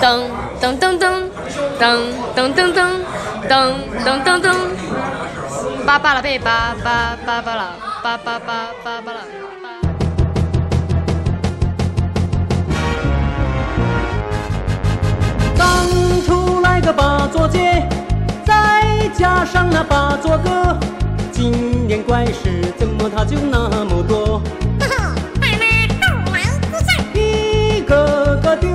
噔噔噔噔噔噔噔噔噔噔噔噔，巴巴拉贝巴巴巴巴拉巴巴巴巴巴拉。刚出来个八座街，再加上那八座歌，今年怪事怎么它就那么多？一个个丢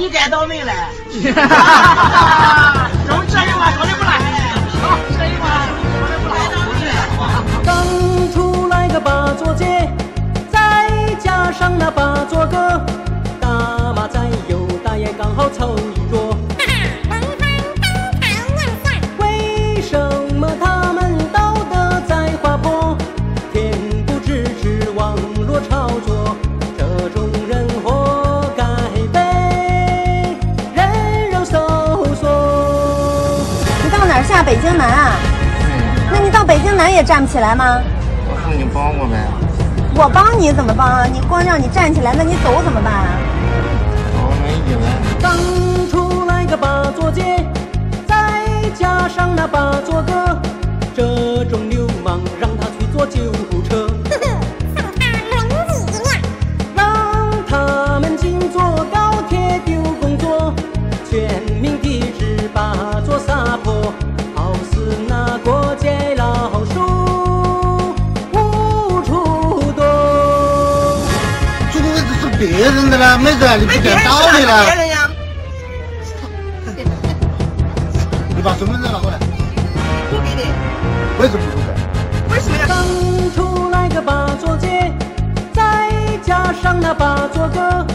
你该倒霉了。中这一关说的不赖，好，这一关说的不赖。刚出来个八座街，再加上那八座歌，下北京南啊？那你到北京南也站不起来吗？我说你帮我呗，我帮你怎么帮啊？你光让你站起来，那你走怎么办啊？我没意思。别人的了，妹子，你不讲道理别了。人呀，你把身份证拿过来，不给的，为什么不给？为什么呀？刚出来个八座街，再加上那八座歌，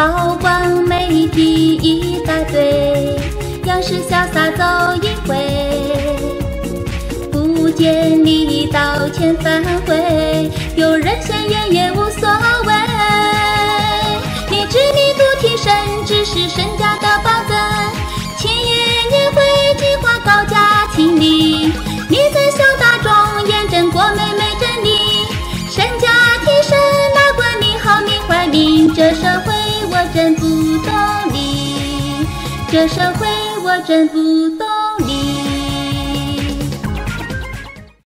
曝光媒体一大堆，要是潇洒走一回，不见你道歉反悔，有人现眼也无所谓。你执迷不提升，只是身价的这社会我真不懂